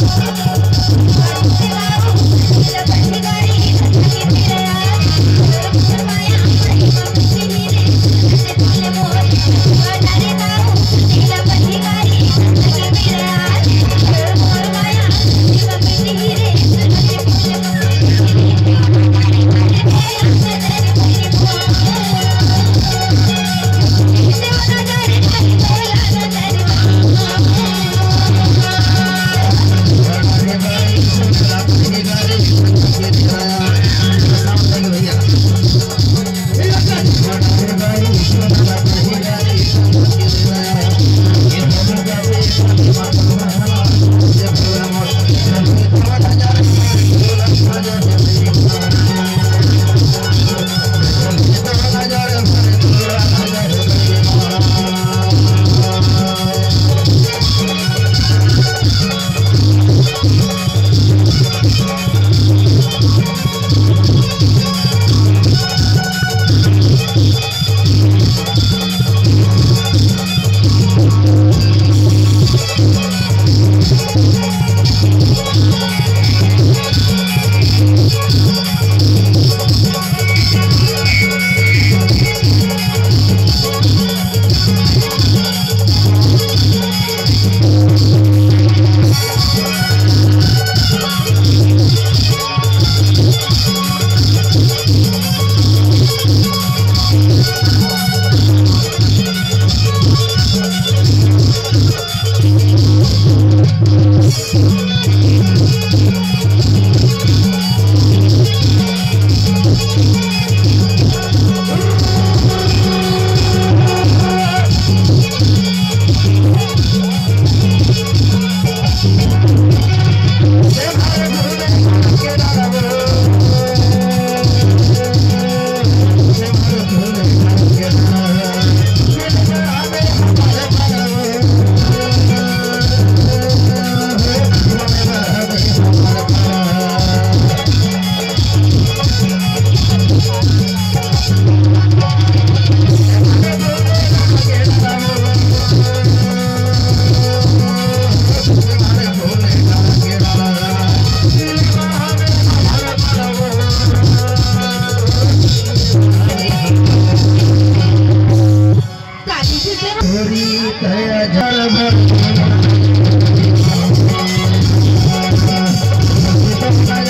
Thank Thank you.